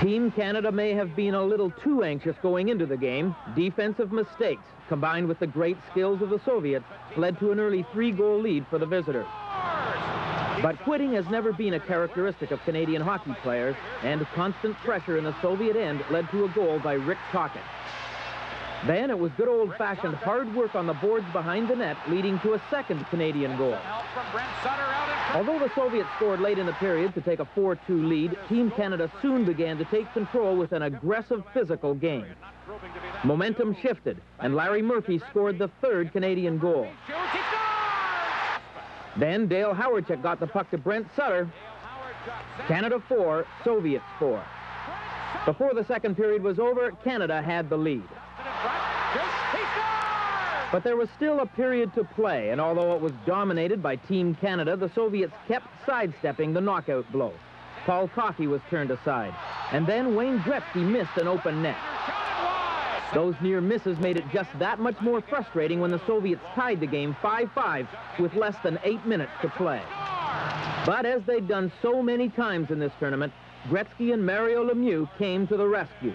Team Canada may have been a little too anxious going into the game. Defensive mistakes, combined with the great skills of the Soviets, led to an early three-goal lead for the visitors. But quitting has never been a characteristic of Canadian hockey players, and constant pressure in the Soviet end led to a goal by Rick Tocchet. Then it was good old-fashioned hard work on the boards behind the net, leading to a second Canadian goal. Although the Soviets scored late in the period to take a 4-2 lead, Team Canada soon began to take control with an aggressive physical game. Momentum shifted, and Larry Murphy scored the third Canadian goal. Then Dale Hawerchuk got the puck to Brent Sutter. Canada 4, Soviets 4. Before the second period was over, Canada had the lead. But there was still a period to play, and although it was dominated by Team Canada, the Soviets kept sidestepping the knockout blow. Paul Coffey was turned aside, and then Wayne Gretzky missed an open net. Those near misses made it just that much more frustrating when the Soviets tied the game 5-5 with less than eight minutes to play. But as they'd done so many times in this tournament, Gretzky and Mario Lemieux came to the rescue,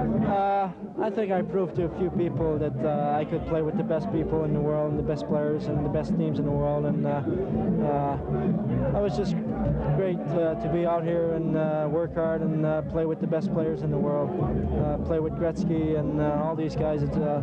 Uh, I think I proved to a few people that uh, I could play with the best people in the world and the best players and the best teams in the world. And uh, uh I was just great uh, to be out here and uh, work hard and play with the best players in the world. play with Gretzky and all these guys. It's a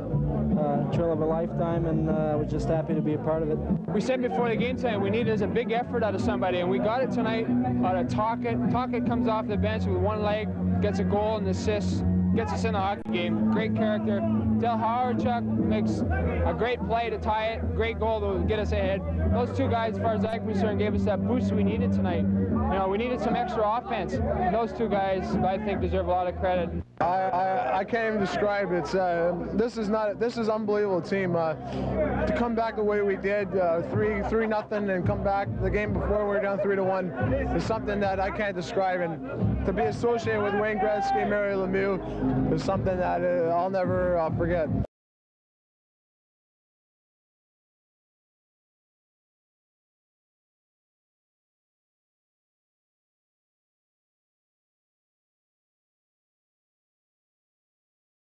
thrill of a lifetime, and I was just happy to be a part of it. We said before the game tonight we needed a big effort out of somebody, and we got it tonight out of Tocchet. Tocchet comes off the bench with one leg, gets a goal and assist gets us in the hockey game. Great character. Dale Hawerchuk makes a great play to tie it. Great goal to get us ahead. Those two guys, as far as I'm concerned, gave us that boost we needed tonight. You know, we needed some extra offense. And those two guys, I think, deserve a lot of credit. I, I, I can't even describe it. Uh, this is not. This is unbelievable team. Uh, to come back the way we did, uh, three three nothing, and come back the game before we were down three to one, is something that I can't describe. And to be associated with Wayne Gretzky Mario Lemieux is something that uh, I'll never uh, forget.